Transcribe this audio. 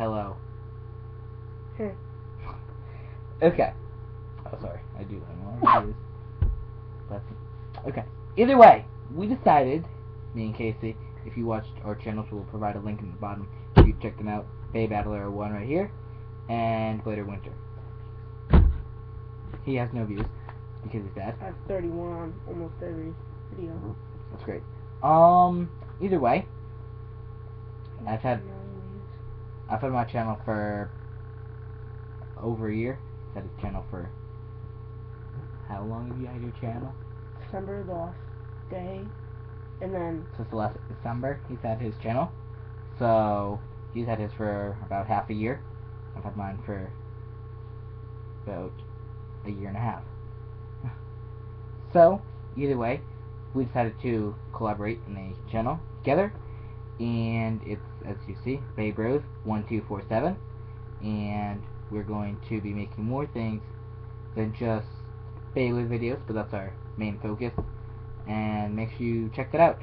hello. Okay. Oh, sorry. I do have more reviews. But, okay. Either way, we decided, me and Casey, if you watched our channels, we'll provide a link in the bottom. If You check them out. Beybattler 1 right here, and Bladerofwinter. He has no views, because he's bad. I have 31 on almost every video. That's great. Um, either way, I've had I've had my channel for over a year. I've had a channel for how long have you had your channel? December the last day, and then Since the last December, he's had his channel. So he's had his for about half a year. I've had mine for about a year and a half. so either way, we decided to collaborate in a channel together, and it's as you see, Babe four seven, and we're going to be making more things than just Beyblade videos, but that's our main focus. And make sure you check that out.